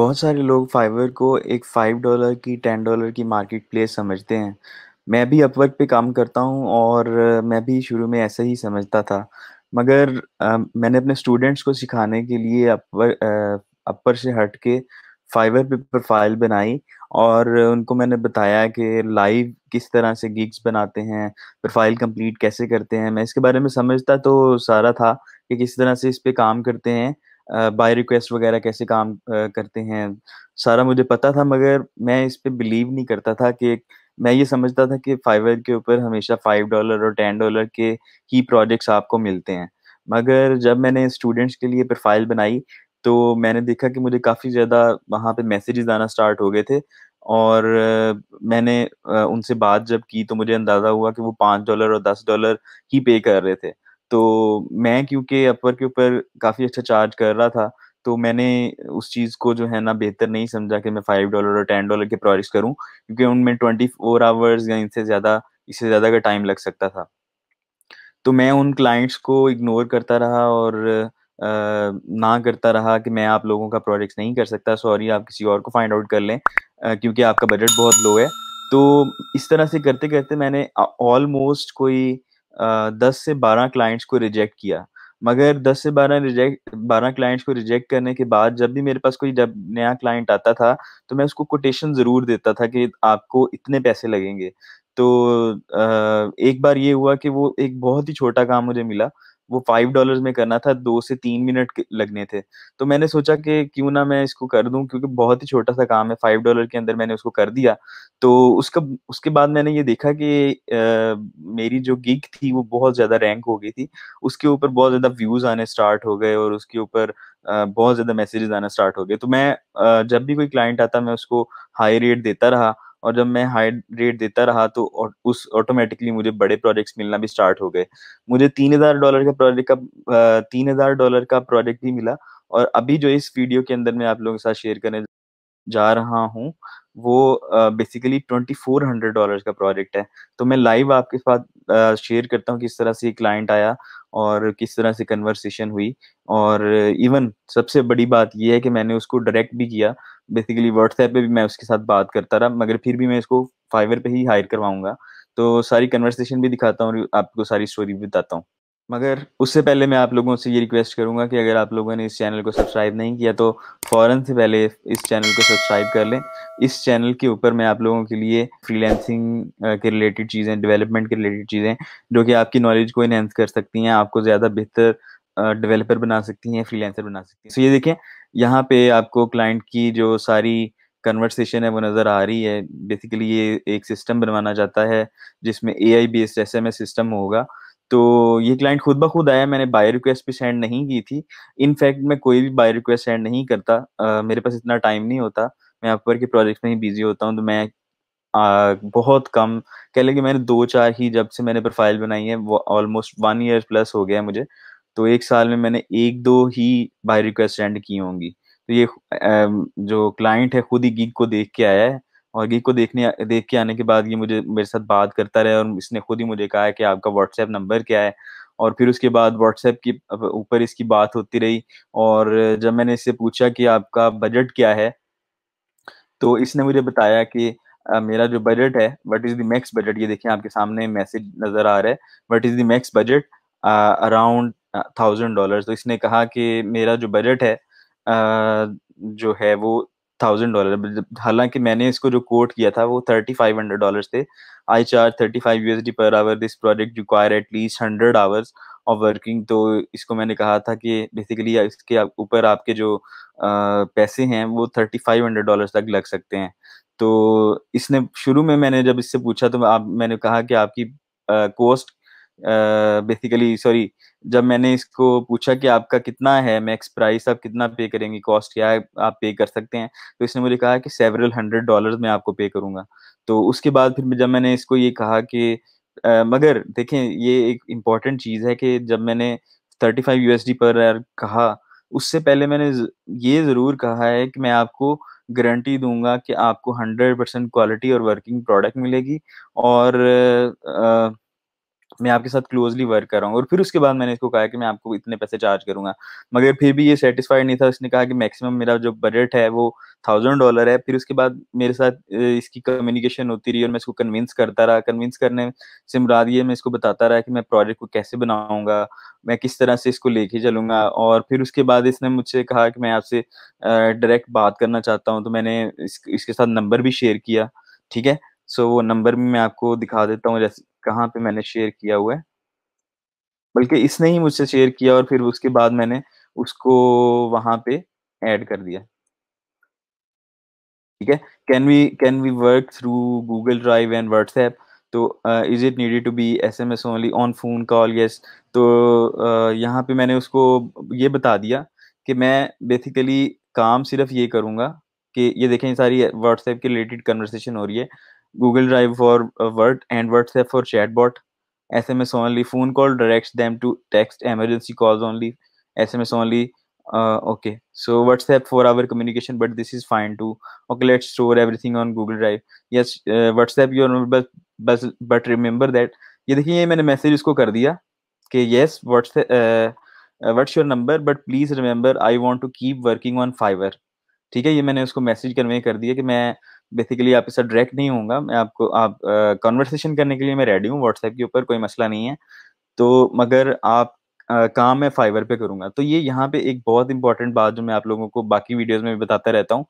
बहुत सारे लोग फाइवर को एक फाइव डॉलर की टेन डॉलर की मार्केट प्लेस समझते हैं। मैं भी अपवर्क पे काम करता हूँ और मैं भी शुरू में ऐसा ही समझता था। मगर अ, मैंने अपने स्टूडेंट्स को सिखाने के लिए अपवर अ, अपर से हट के फाइवर पे प्रोफ़ाइल बनाई और उनको मैंने बताया कि लाइव किस तरह से गिग्स बनाते हैं, प्रोफ़ाइल कंप्लीट कैसे करते हैं। मैं इसके बारे में समझता तो सारा था कि किस तरह से इस पे काम करते हैं बाय रिक्वेस्ट वगैरह कैसे काम करते हैं, सारा मुझे पता था मगर मैं इस पर बिलीव नहीं करता था कि मैं ये समझता था कि फाइवर के ऊपर हमेशा फाइव डॉलर और टेन डॉलर के ही प्रोजेक्ट्स आपको मिलते हैं। मगर जब मैंने स्टूडेंट्स के लिए प्रोफ़ाइल बनाई, तो मैंने देखा कि मुझे काफ़ी ज़्यादा वहाँ पे मैसेजेस आना स्टार्ट हो गए थे और मैंने उनसे बात जब की तो मुझे अंदाज़ा हुआ कि वो पाँच डॉलर और 10 डॉलर ही पे कर रहे थे। तो मैं क्योंकि अपवर्क के ऊपर काफ़ी अच्छा चार्ज कर रहा था, तो मैंने उस चीज़ को जो है ना बेहतर नहीं समझा कि मैं फाइव डॉलर और टेन डॉलर के प्रोजेक्ट करूँ, क्योंकि उनमें 24 आवर्स या इनसे ज़्यादा इससे ज़्यादा का टाइम लग सकता था। तो मैं उन क्लाइंट्स को इग्नोर करता रहा और अ, ना करता रहा कि मैं आप लोगों का प्रोजेक्ट नहीं कर सकता, सॉरी आप किसी और को फाइंड आउट कर लें अ, क्योंकि आपका बजट बहुत लो है। तो इस तरह से करते-करते मैंने ऑलमोस्ट कोई 10 से 12 क्लाइंट्स को रिजेक्ट किया। मगर 10 से 12 रिजेक्ट 12 क्लाइंट्स को रिजेक्ट करने के बाद जब भी मेरे पास कोई जब नया क्लाइंट आता था, तो मैं उसको कोटेशन ज़रूर देता था कि आपको इतने पैसे लगेंगे। तो एक बार ये हुआ कि वो एक बहुत ही छोटा काम मुझे मिला, वो फाइव डॉलर में करना था, दो से तीन मिनट लगने थे। तो मैंने सोचा कि क्यों ना मैं इसको कर दूँ क्योंकि बहुत ही छोटा-सा काम है, फाइव डॉलर के अंदर मैंने उसको कर दिया। तो उसका उसके बाद मैंने ये देखा कि अ, मेरी जो गिग थी वो बहुत ज़्यादा रैंक हो गई थी। उसके ऊपर बहुत ज़्यादा व्यूज़ आने स्टार्ट हो गए और उसके ऊपर बहुत ज़्यादा मैसेजेस आना स्टार्ट हो गए। तो मैं अ, जब भी कोई क्लाइंट आता मैं उसको हाई रेट देता रहा और जब मैं हाई रेट देता रहा तो उस ऑटोमेटिकली मुझे बड़े प्रोजेक्ट्स मिलना भी स्टार्ट हो गए। मुझे 3000 डॉलर का प्रोजेक्ट का तीन हज़ार डॉलर का प्रोजेक्ट भी मिला और अभी जो इस वीडियो के अंदर मैं आप लोगों के साथ शेयर करने जा रहा हूँ, वो basically twenty four hundred dollar का प्रोजेक्ट है। तो मैं लाइव आपके साथ शेयर करता हूँ किस तरह से क्लाइंट आया और किस तरह से कन्वर्सेशन हुई और इवन सबसे बड़ी बात ये है कि मैंने उसको डायरेक्ट भी किया। बेसिकली व्हाट्सएप पे भी मैं उसके साथ बात करता रहा, मगर फिर भी मैं इसको फाइवर पे ही हायर करवाऊँगा तो सारी कन्वर्सेशन भी दिखाता हूँ और आपको सारी स्टोरी भी बताता हूँ। मगर उससे पहले मैं आप लोगों से ये रिक्वेस्ट करूँगा कि अगर आप लोगों ने इस चैनल को सब्सक्राइब नहीं किया तो फ़ौरन से पहले इस चैनल को सब्सक्राइब कर लें। इस चैनल के ऊपर मैं आप लोगों के लिए फ्रीलांसिंग के रिलेटेड चीज़ें, डेवलपमेंट के रिलेटेड चीज़ें, जो कि आपकी नॉलेज को एनहांस कर सकती हैं, आपको ज़्यादा बेहतर डेवलपर बना सकती हैं, फ्रीलांसर बना सकती हैं। सो ये देखें, यहाँ पे आपको क्लाइंट की जो सारी कन्वर्सेशन है वो नज़र आ रही है। बेसिकली ये एक सिस्टम बनवाना चाहता है, जिसमें A I based SMS system होगा। तो ये क्लाइंट खुद ब खुद आया, मैंने बाय रिक्वेस्ट भी सेंड नहीं की थी। इनफैक्ट मैं कोई भी बाय रिक्वेस्ट सेंड नहीं करता अ, मेरे पास इतना टाइम नहीं होता। मैं अपवर्क के प्रोजेक्ट्स में ही बिज़ी होता हूँ, तो मैं अ, बहुत कम कह लें कि मैंने 2-4 ही जब से मैंने प्रोफ़ाइल बनाई है, वो ऑलमोस्ट वन ईयर प्लस हो गया मुझे। तो एक साल में मैंने 1-2 ही बाय रिक्वेस्ट सेंड की होंगी। तो ये जो क्लाइंट है खुद ही गिग को देख के आया है और गिग को देखने देख के आने के बाद ये मुझे मेरे साथ बात करता रहा और इसने खुद ही मुझे कहा है कि आपका व्हाट्सएप नंबर क्या है? और फिर उसके बाद व्हाट्सएप की ऊपर इसकी बात होती रही और जब मैंने इससे पूछा कि आपका बजट क्या है? तो इसने मुझे बताया कि मेरा जो बजट है, what is the max budget ये देखिए आपके सामने मैसेज नज़र आ रहा है, what is the max budget around thousand dollar तो इसने कहा कि मेरा जो बजट है जो है वो थाउज़ेंड डॉलर हालाँकि मैंने इसको जो कोट किया था वो थर्टी फाइव हंड्रेड डॉलर थे। I charge 35 USD per hour this project require at least hundred hours of working तो इसको मैंने कहा था कि बेसिकली इसके ऊपर आपके जो अ, पैसे हैं वो थर्टी फाइव हंड्रेड डॉलर तक लग सकते हैं। तो इसने शुरू में मैंने जब इससे पूछा तो आप मैंने कहा कि आपकी कॉस्ट बेसिकली सॉरी जब मैंने इसको पूछा कि आपका कितना है मैक्स प्राइस आप कितना पे करेंगी, कॉस्ट क्या है आप पे कर सकते हैं? तो इसने मुझे कहा कि सेवरल हंड्रेड डॉलर्स मैं आपको पे करूँगा तो उसके बाद फिर जब मैंने इसको ये कहा कि अ, मगर देखें ये एक इंपॉर्टेंट चीज़ है कि जब मैंने 35 यूएसडी पर आवर कहा, उससे पहले मैंने ये ज़रूर कहा है कि मैं आपको गारंटी दूँगा कि आपको 100% क्वालिटी और वर्किंग प्रोडक्ट मिलेगी और अ मैं आपके साथ क्लोज़ली वर्क कर रहा हूँ और फिर उसके बाद मैंने इसको कहा कि मैं आपको इतने पैसे चार्ज करूँगा। मगर फिर भी ये सैटिस्फाइड नहीं था, उसने कहा कि मैक्सिमम मेरा जो बजट है वो $1000 है। फिर उसके बाद मेरे साथ इसकी कम्युनिकेशन होती रही और मैं इसको कन्विंस करता रहा। कन्विंस करने से मुराद ये मैं इसको बताता रहा कि मैं प्रोजेक्ट को कैसे बनाऊँगा मैं किस तरह से इसको लेके चलूँगा और फिर उसके बाद इसने मुझसे कहा कि मैं आपसे डायरेक्ट बात करना चाहता हूँ, तो मैंने इस इसके साथ नंबर भी शेयर किया, ठीक है? सो so, वो नंबर भी मैं आपको दिखा देता हूँ जैसे कहाँ पे मैंने शेयर किया हुआ है। बल्कि इसने ही मुझसे शेयर किया और फिर उसके बाद मैंने उसको वहाँ पे ऐड कर दिया। ठीक है? Can we can we work through Google Drive and WhatsApp तो is it needed to be S M S only on phone call yes तो अ, यहाँ पे मैंने उसको ये बता दिया कि मैं बेसिकली काम सिर्फ़ ये करूँगा कि ये देखें सारी व्हाट्सऐप के रिलेटेड कन्वर्सेशन हो रही है। Google Drive for uh, work and WhatsApp for chatbot, SMS only, phone call directs them to text emergency calls only, SMS only uh, okay so whatsapp for our communication but this is fine too okay let's store everything on google drive yes uh, whatsapp your but but but remember that ये देखिए ये मैंने message उसको कर दिया कि what's uh, uh, what's your number but please remember I want to keep working on ठीक है ये मैंने उसको मैसेज कन्वे कर दिया कि मैं बेसिकली आपके साथ डायरेक्ट नहीं होऊँगा। मैं आपको आप कन्वर्सेशन करने के लिए मैं रेडी हूँ व्हाट्सएप के ऊपर कोई मसला नहीं है। तो मगर आप काम मैं फाइवर पे करूँगा। तो ये यहाँ पे एक बहुत इम्पोर्टेंट बात जो मैं आप लोगों को बाकी वीडियोज़ में भी बताता रहता हूँ,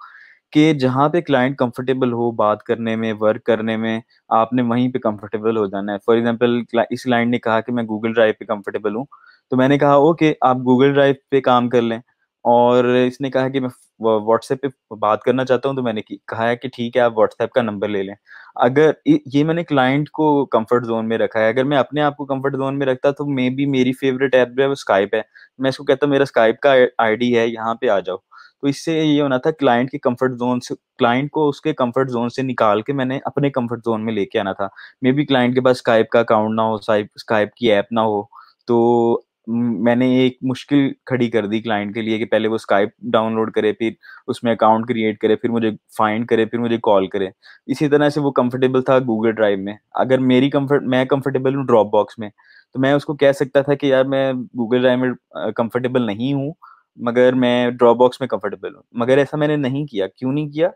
कि जहाँ पे क्लाइंट कंफर्टेबल हो बात करने में, वर्क करने में, आपने वहीं पे कंफर्टेबल हो जाना है। फॉर एग्ज़ाम्पल क्ला इस क्लाइंट ने कहा कि मैं गूगल ड्राइव पे कंफर्टेबल हूँ, तो मैंने कहा ओके आप गूगल ड्राइव पे काम कर लें। और इसने कहा कि मैं व्हाट्सएप पे बात करना चाहता हूँ, तो मैंने कहा है कि ठीक है आप व्हाट्सएप का नंबर ले लें। अगर ये मैंने क्लाइंट को कंफर्ट ज़ोन में रखा है, अगर मैं अपने आप को कंफर्ट ज़ोन में रखता तो मे बी मेरी फ़ेवरेट ऐप जो है वो स्काइप है। मैं इसको कहता हूँ मेरा स्काइप का आईडी है, यहाँ पे आ जाओ। तो इससे ये होना था क्लाइंट के कंफर्ट ज़ोन से क्लाइंट को उसके कंफर्ट ज़ोन से निकाल के मैंने अपने कंफर्ट ज़ोन में लेके आना था। मे बी क्लाइंट के पास स्काइप का अकाउंट ना हो, स्काइप की ऐप ना हो, तो मैंने एक मुश्किल खड़ी कर दी क्लाइंट के लिए कि पहले वो स्काइप डाउनलोड करे, फिर उसमें अकाउंट क्रिएट करे, फिर मुझे फाइंड करे, फिर मुझे कॉल करे। इसी तरह से वो कंफर्टेबल था गूगल ड्राइव में। अगर मेरी कंफर्ट मैं कंफर्टेबल हूँ ड्रॉप बॉक्स में, तो मैं उसको कह सकता था कि यार मैं गूगल ड्राइव में कंफर्टेबल नहीं हूँ, मगर मैं ड्रॉप बॉक्स में कंफर्टेबल हूँ। मगर ऐसा मैंने नहीं किया, क्यों नहीं किया?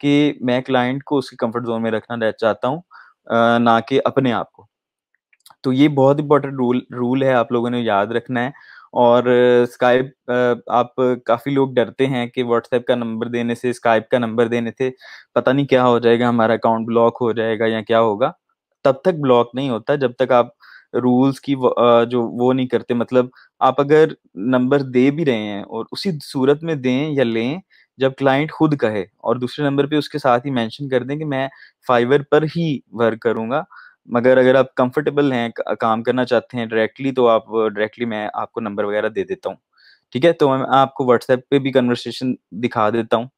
कि मैं क्लाइंट को उसके कंफर्ट ज़ोन में रखना चाहता हूँ ना कि अपने आप को। तो ये बहुत इम्पोर्टेंट रूल रूल है आप लोगों ने याद रखना है और स्काइप आप काफ़ी लोग डरते हैं कि व्हाट्सएप का नंबर देने से, स्काइप का नंबर देने से पता नहीं क्या हो जाएगा, हमारा अकाउंट ब्लॉक हो जाएगा या क्या होगा। तब तक ब्लॉक नहीं होता जब तक आप रूल्स की जो वो नहीं करते मतलब आप अगर नंबर दे भी रहे हैं और उसी सूरत में दें या लें जब क्लाइंट खुद कहे और दूसरे नंबर पे उसके साथ ही मेंशन कर दें कि मैं फाइवर पर ही वर्क करूँगा। मगर अगर आप कंफर्टेबल हैं, काम करना चाहते हैं डायरेक्टली तो आप डायरेक्टली मैं आपको नंबर वगैरह दे देता हूँ। ठीक है? तो मैं आपको व्हाट्सएप पे भी कन्वर्सेशन दिखा देता हूँ।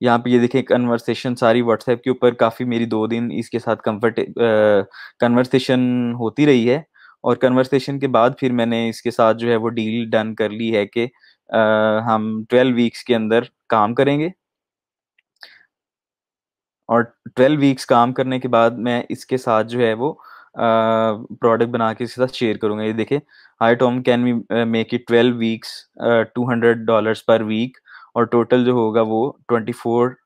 यहाँ पे ये देखें कन्वर्सेशन सारी व्हाट्सएप के ऊपर काफ़ी मेरी दो दिन इसके साथ कंफर्ट कन्वर्सेशन होती रही है और कन्वर्सेशन के बाद फिर मैंने इसके साथ जो है वो डील डन कर ली है कि हम 12 वीक्स के अंदर काम करेंगे। और 12 वीक्स काम करने के बाद मैं इसके साथ जो है वो प्रोडक्ट बना के इसके साथ शेयर करूँगा। ये देखिए, hi Tom can we make it 12 weeks two hundred dollar per week और टोटल जो होगा वो ट्वेंटी फोर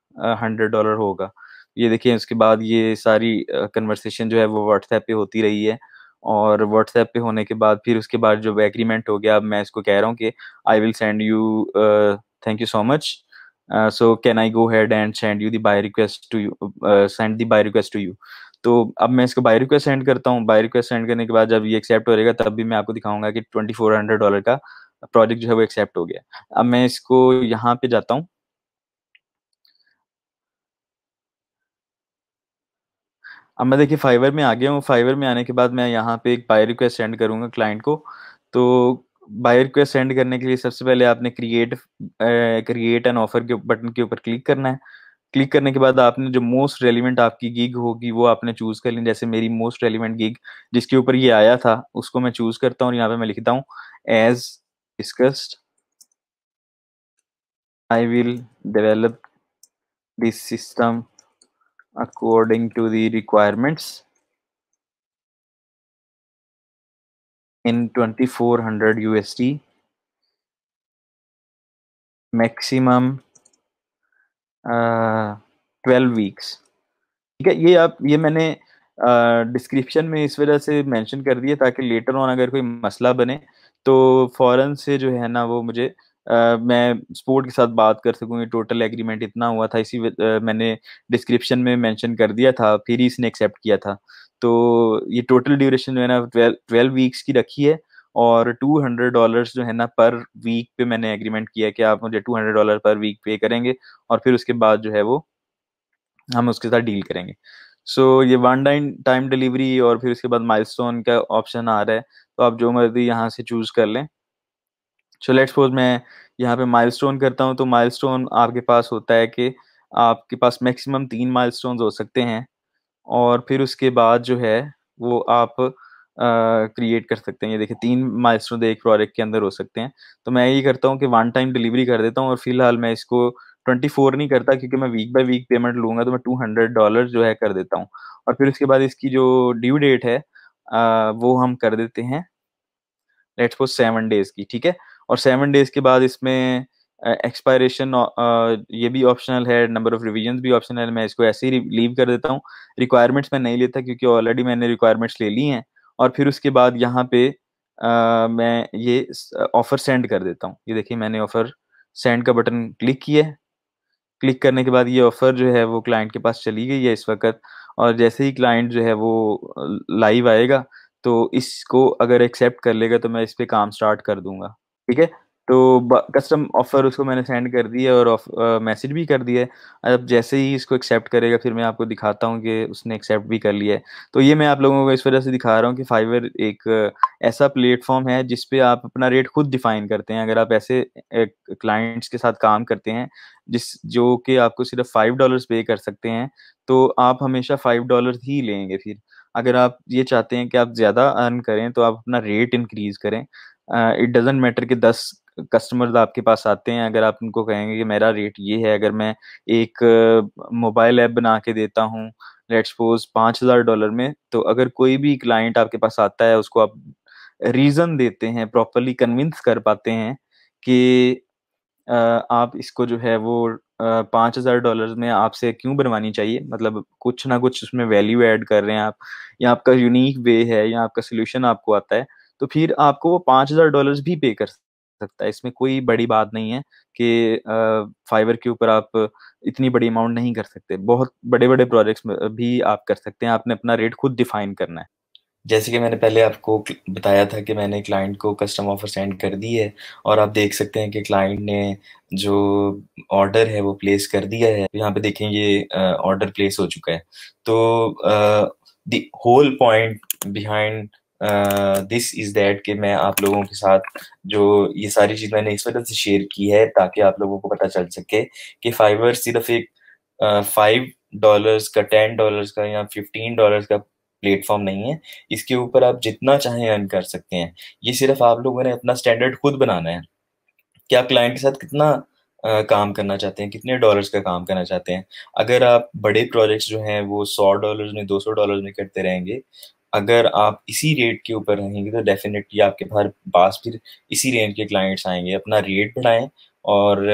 हंड्रेड डॉलर होगा। ये देखिए उसके बाद ये सारी कन्वर्सेशन जो है वो व्हाट्सएप पे होती रही है। और व्हाट्सएप पे होने के बाद फिर उसके बाद जो एग्रीमेंट हो गया अब मैं इसको कह रहा हूँ कि I will send you thank you so much uh, so can I go ahead and send you the buy request to you uh, send the buy request तो अब मैं इसको बाय रिक्वेस्ट सेंड करता हूँ। बाय रिक्वेस्ट सेंड करने के बाद जब ये एक्सेप्ट हो जाएगा तब भी मैं आपको दिखाऊँगा कि ट्वेंटी फोर हंड्रेड डॉलर का प्रोजेक्ट जो है वो एक्सेप्ट हो गया। अब मैं इसको यहाँ पे जाता हूँ। अब मैं देखिए फाइवर में आ गया हूँ। फाइवर में आने के बाद मैं यहाँ पे एक बाय रिक्वेस्ट सेंड करूँगा क्लाइंट को। तो बाय रिक्वेस्ट सेंड करने के लिए सबसे पहले आपने क्रिएट क्रिएट एन ऑफ़र के बटन के ऊपर क्लिक करना है। क्लिक करने के बाद आपने जो मोस्ट रेलिवेंट आपकी गिग होगी, वो आपने चूज़ कर ली। जैसे मेरी मोस्ट रेलिवेंट गिग जिसके ऊपर ये आया था, उसको मैं चूज़ करता हूँ यहाँ पे मैं लिखता हूँ as discussed I will develop this system according to the requirements in 2400 USD maximum twelve weeks ठीक है ये आप ये मैंने डिस्क्रिप्शन में इस वजह से मेंशन कर दिया ताकि लेटर ऑन अगर कोई मसला बने तो फ़ौरन से जो है ना वो मुझे uh, मैं स्पोर्ट के साथ बात कर सकूँ टोटल एग्रीमेंट इतना हुआ था इसी uh, मैंने डिस्क्रिप्शन में मेंशन कर दिया था फिर ही इसने एक्सेप्ट किया था। तो ये टोटल ड्यूरेशन जो है ना ट्वेल्व वीक्स की रखी है और टू हंड्रेड डॉलर जो है ना पर वीक पे मैंने एग्रीमेंट किया कि आप मुझे two hundred dollar per week pay करेंगे और फिर उसके बाद जो है वो हम उसके साथ डील करेंगे। सो so, ये वन टाइम टाइम डिलीवरी और फिर उसके बाद माइलस्टोन का ऑप्शन आ रहा है तो आप जो मर्ज़ी यहाँ से चूज़ कर लें। सो लेट्स सपोज़ मैं यहाँ पे माइलस्टोन करता हूँ तो माइलस्टोन आपके पास होता है कि आपके पास मैक्सिमम तीन माइलस्टोन हो सकते हैं। और फिर उसके बाद जो है वो आप क्रिएट कर सकते हैं। ये देखिए तीन माइलस्टोन एक प्रोजेक्ट के अंदर हो सकते हैं। तो मैं ये करता हूँ कि वन टाइम डिलीवरी कर देता हूँ और फ़िलहाल मैं इसको ट्वेंटी फोर नहीं करता क्योंकि मैं वीक बाय वीक पेमेंट लूँगा तो मैं टू हंड्रेड डॉलर जो है कर देता हूँ। और फिर उसके बाद इसकी जो ड्यू डेट है आ, वो हम कर देते हैं लेट्स सेवन डेज़ की ठीक है? और सेवन डेज़ के बाद इसमें एक्सपायरेशन ये भी ऑप्शनल है नंबर ऑफ़ रिविजन भी ऑप्शनल है मैं इसको ऐसे ही लीव कर देता हूँ। रिक्वायरमेंट्स मैं नहीं लेता क्योंकि ऑलरेडी मैंने रिक्वायरमेंट्स ले ली हैं और फिर उसके बाद यहाँ पे आ, मैं ये ऑफ़र सेंड कर देता हूँ। ये देखिए मैंने ऑफ़र सेंड का बटन क्लिक किया क्लिक करने के बाद ये ऑफ़र जो है वो क्लाइंट के पास चली गई है इस वक्त और जैसे ही क्लाइंट जो है वो लाइव आएगा तो इसको अगर एक्सेप्ट कर लेगा तो मैं इस पर काम स्टार्ट कर दूँगा। ठीक है? तो कस्टम ऑफ़र उसको मैंने सेंड कर दिया और मैसेज भी कर दिया है। अब जैसे ही इसको एक्सेप्ट करेगा, फिर मैं आपको दिखाता हूँ कि उसने एक्सेप्ट भी कर लिया है। तो ये मैं आप लोगों को इस वजह से दिखा रहा हूँ कि फाइवर एक ऐसा प्लेटफॉर्म है जिसपे आप अपना रेट खुद डिफाइन करते हैं। अगर आप ऐसे क्लाइंट्स के साथ काम करते हैं, जिस, जो कि आपको सिर्फ़ फाइव डॉलर्स पे कर सकते हैं तो आप हमेशा फाइव डॉलर ही लेंगे फिर। अगर आप ये चाहते हैं कि आप ज़्यादा अर्न करें तो आप अपना रेट इंक्रीज करें। इट डजेंट मैटर कि दस कस्टमर्स आपके पास आते हैं, अगर आप उनको कहेंगे कि मेरा रेट ये है, अगर मैं एक मोबाइल ऐप बना के देता हूँ लेट सपोज़ पाँच हज़ार डॉलर में तो अगर कोई भी क्लाइंट आपके पास आता है, उसको आप रीज़न देते हैं प्रॉपरली कन्विंस कर पाते हैं कि आप इसको जो है वो पाँच हज़ार डॉलर में आपसे क्यों बनवानी चाहिए? मतलब कुछ ना कुछ उसमें वैल्यू ऐड कर रहे हैं आप, या आपका यूनिक वे है, या आपका सोल्यूशन आपको आता है तो फिर आपको वो पाँच हज़ार डॉलर भी पे कर सकता है। इसमें कोई बड़ी बात नहीं है कि फाइवर के ऊपर आप इतनी बड़ी अमाउंट नहीं कर सकते। बहुत बड़े बड़े प्रोजेक्ट्स भी आप कर सकते हैं। आपने अपना रेट खुद डिफाइन करना है। जैसे कि मैंने पहले आपको बताया था कि मैंने क्लाइंट को कस्टम ऑफ़र सेंड कर दी है और आप देख सकते हैं कि क्लाइंट ने जो ऑर्डर है वो प्लेस कर दिया है। यहाँ पे देखें ये ऑर्डर प्लेस हो चुका है। तो the whole point behind this is that कि मैं आप लोगों के साथ जो ये सारी चीज़ मैंने इस वजह से शेयर की है ताकि आप लोगों को पता चल सके कि फाइवर सिर्फ़ एक फाइव डॉलर्स का टेन डॉलर्स का या फिफ्टीन डॉलर्स का प्लेटफॉर्म नहीं है। इसके ऊपर आप जितना चाहें अर्न कर सकते हैं। ये सिर्फ़ आप लोगों ने अपना स्टैंडर्ड खुद बनाना है। कि आप क्लाइंट के साथ कितना आ, काम करना चाहते हैं? कितने डॉलर्स का काम करना चाहते हैं? अगर आप बड़े प्रोजेक्ट्स जो हैं वो सौ डॉलर्स में दो सौ डॉलर्स में करते रहेंगे अगर आप इसी रेट के ऊपर रहेंगे तो डेफिनेटली आपके पास फिर इसी रेंज के क्लाइंट्स आएँगे। अपना रेट बढ़ाएँ और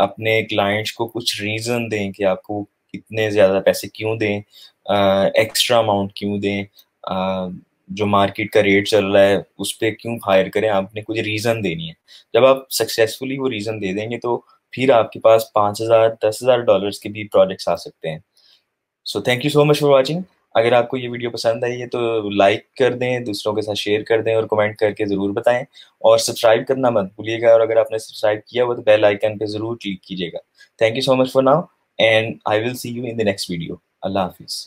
अपने क्लाइंट्स को कुछ रीज़न दें कि आपको इतने ज़्यादा पैसे क्यों दें एक्स्ट्रा अमाउंट क्यों दें आ, जो मार्केट का रेट चल रहा है उस पर क्यों हायर करें आपने कुछ रीज़न देनी है। जब आप सक्सेसफुली वो रीज़न दे देंगे तो फिर आपके पास पाँच हज़ार दस हज़ार डॉलर्स के भी प्रोजेक्ट्स आ सकते हैं। So thank you so much for watching अगर आपको ये वीडियो पसंद आई है तो लाइक कर दें, दूसरों के साथ शेयर कर दें और कमेंट करके ज़रूर बताएँ। और सब्सक्राइब करना मत भूलिएगा और अगर आपने सब्सक्राइब किया हुआ तो बेल आइकन पे ज़रूर क्लिक कीजिएगा। Thank you so much for now and I will see you in the next video अल्लाह हाफिज़।